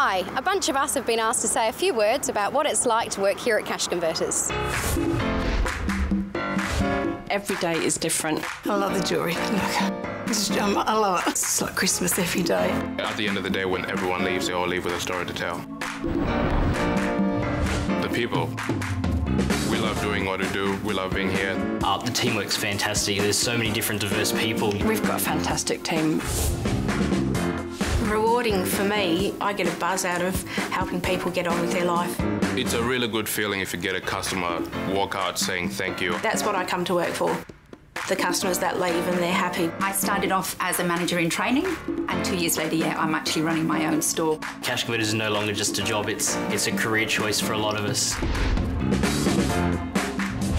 Hi, a bunch of us have been asked to say a few words about what it's like to work here at Cash Converters. Every day is different. I love the jewellery. Look, um, I love it. It's like Christmas every day. At the end of the day, when everyone leaves, they all leave with a story to tell. The people. We love doing what we do. We love being here. Uh, the teamwork's fantastic. There's so many different diverse people. We've got a fantastic team. Rewarding for me, I get a buzz out of helping people get on with their life. It's a really good feeling if you get a customer walk out saying thank you. That's what I come to work for. The customers that leave and they're happy. I started off as a manager in training, and two years later, yeah, I'm actually running my own store. Cash Converters is no longer just a job, it's, it's a career choice for a lot of us.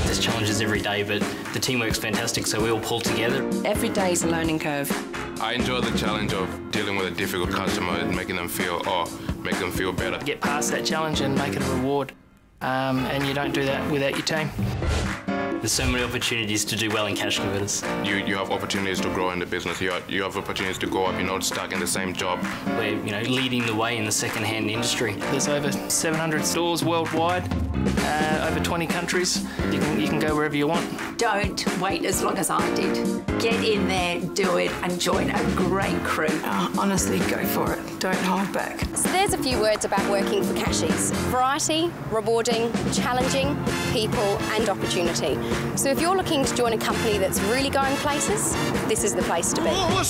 There's challenges every day, but the teamwork's fantastic, so we all pull together. Every day is a learning curve. I enjoy the challenge of dealing with a difficult customer and making them feel, oh, make them feel better. Get past that challenge and make it a reward. Um, and you don't do that without your team. There's so many opportunities to do well in Cash Converters. You, you have opportunities to grow in the business. You have, you have opportunities to go up. You're not stuck in the same job. We're you know leading the way in the second-hand industry. There's over 700 stores worldwide, uh, over 20 countries. You can, you can go wherever you want. Don't wait as long as I did. Get in there, do it, and join a great crew. Oh, honestly, go for it. Don't hold back. So there's a few words about working for Cashies. Variety, rewarding, challenging, people and opportunity. So if you're looking to join a company that's really going places, this is the place to be. Oh,